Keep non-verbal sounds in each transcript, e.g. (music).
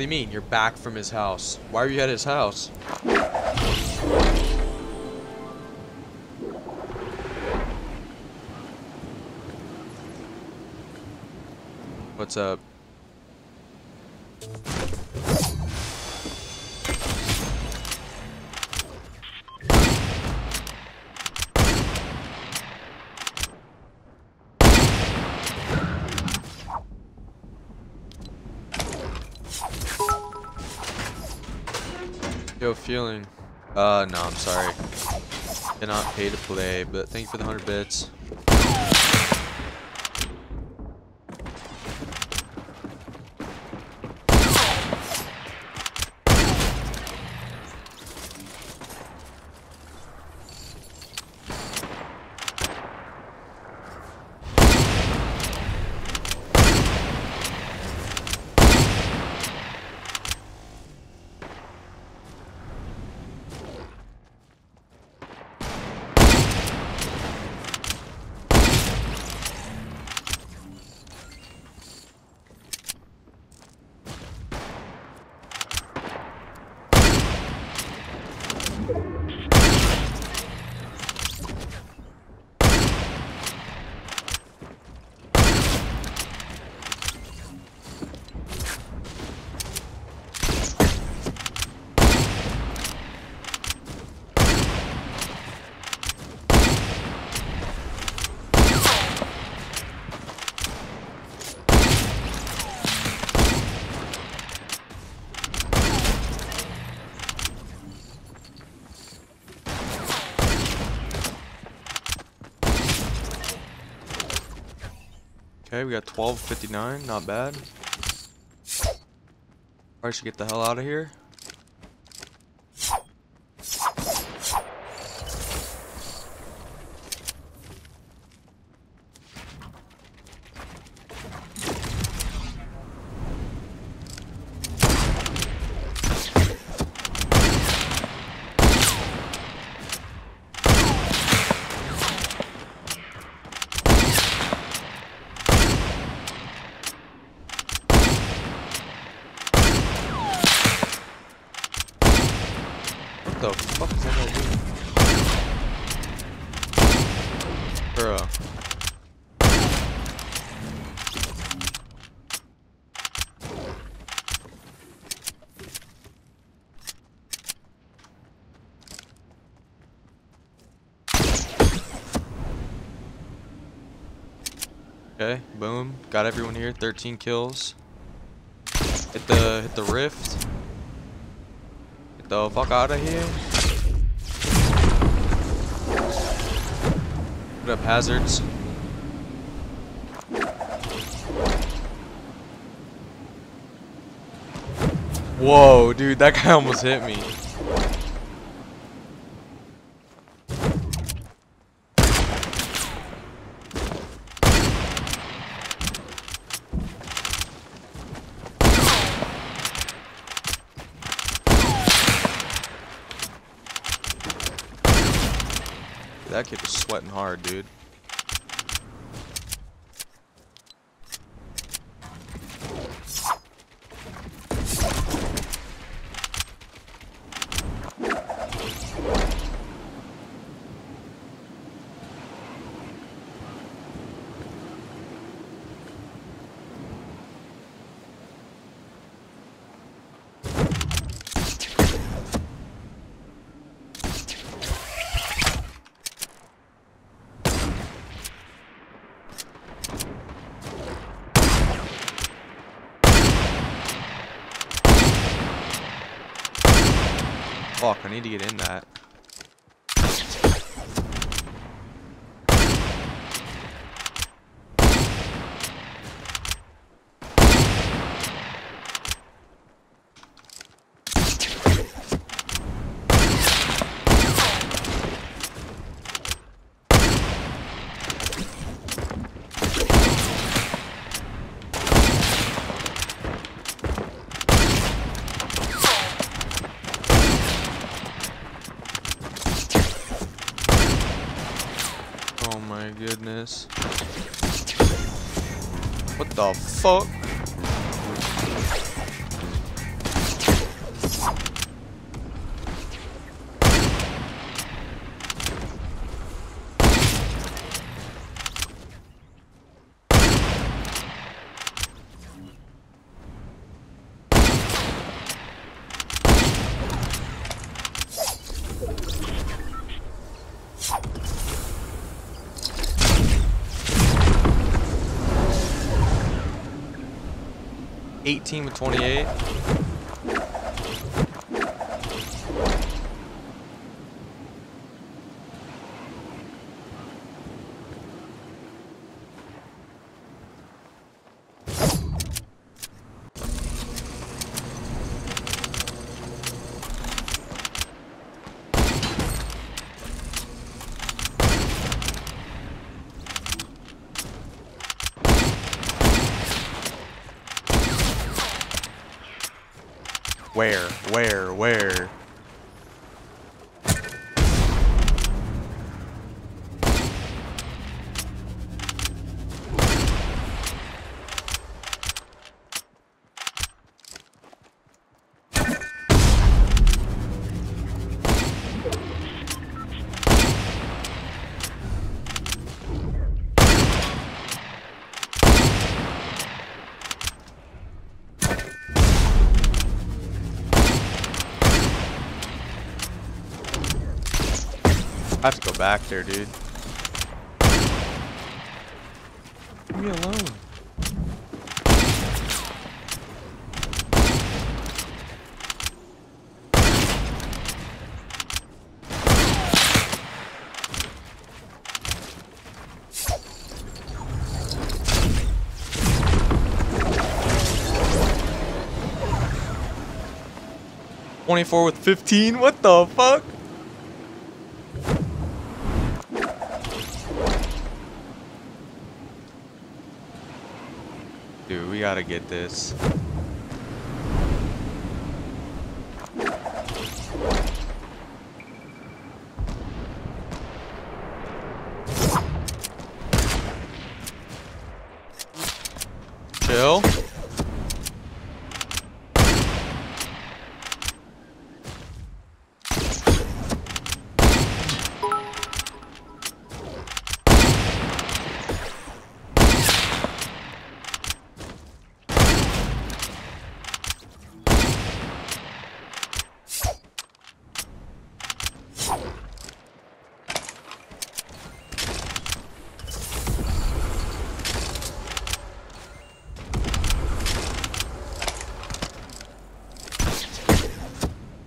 do you mean? You're back from his house. Why are you at his house? What's up? Feeling. Uh, no, I'm sorry. Cannot pay to play, but thank you for the 100 bits. Okay, we got 1259, not bad. Probably should get the hell out of here. What the fuck is that guy doing? Bro. Okay, boom. Got everyone here. 13 kills. Hit the hit the rift. Get the fuck out of here. Put up hazards. Whoa, dude, that guy (laughs) almost hit me. That kid was sweating hard, dude. Fuck, I need to get in that. Oh What the fuck? 18 with 28. Where? Where? Where? I have to go back there, dude. Leave me alone. Twenty-four with fifteen. What the fuck? Dude, we gotta get this. Chill.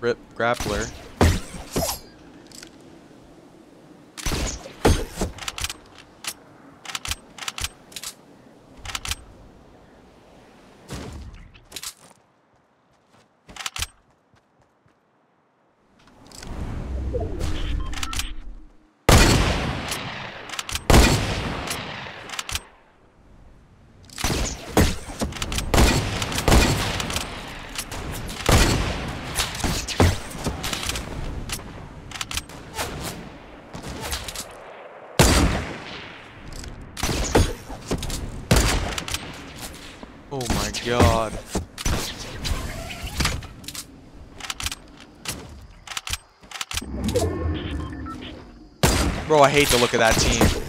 Rip grappler. Oh my god. Bro, I hate the look of that team.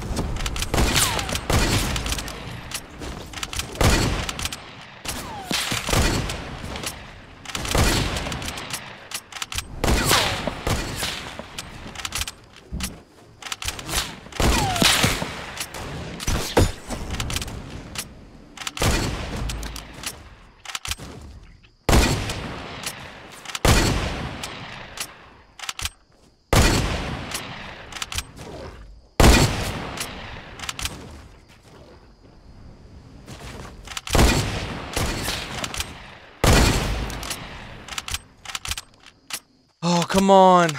Oh, come on.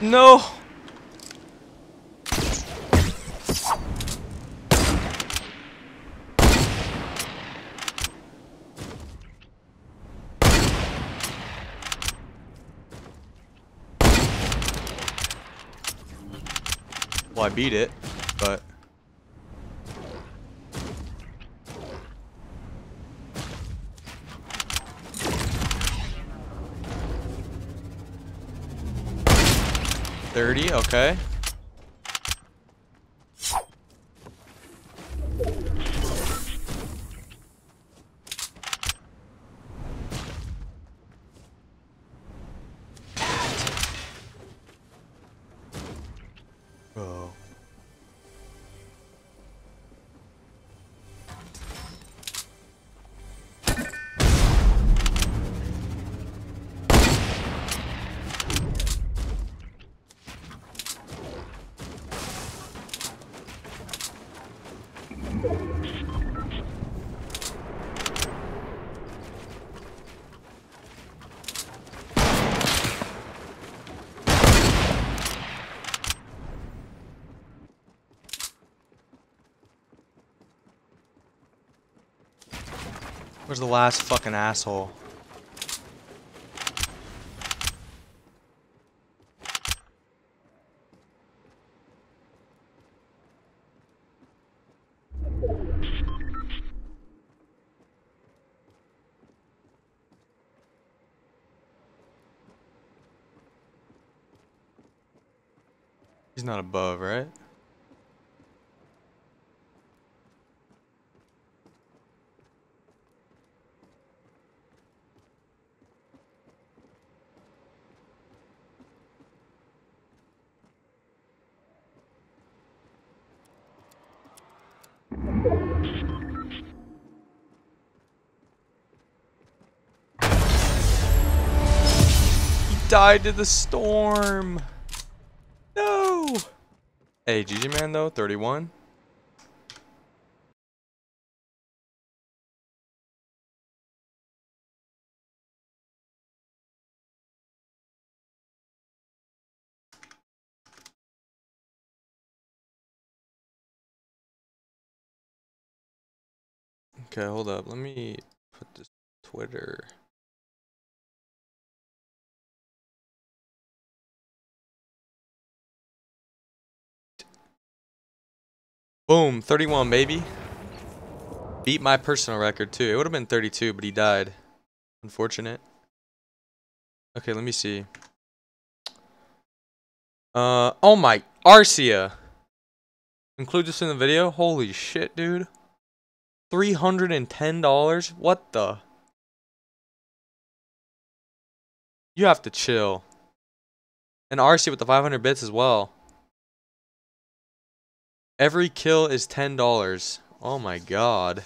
No. Well, I beat it, 30, okay. Where's the last fucking asshole? He's not above, right? He died to the storm. No. Hey, GG man though, 31. Okay, hold up. Let me put this Twitter. Boom, 31, baby. Beat my personal record too. It would have been 32, but he died. Unfortunate. Okay, let me see. Uh, oh my, Arcia. Include this in the video? Holy shit, dude. $310? What the? You have to chill. And Arcia with the 500 bits as well. Every kill is $10. Oh my god.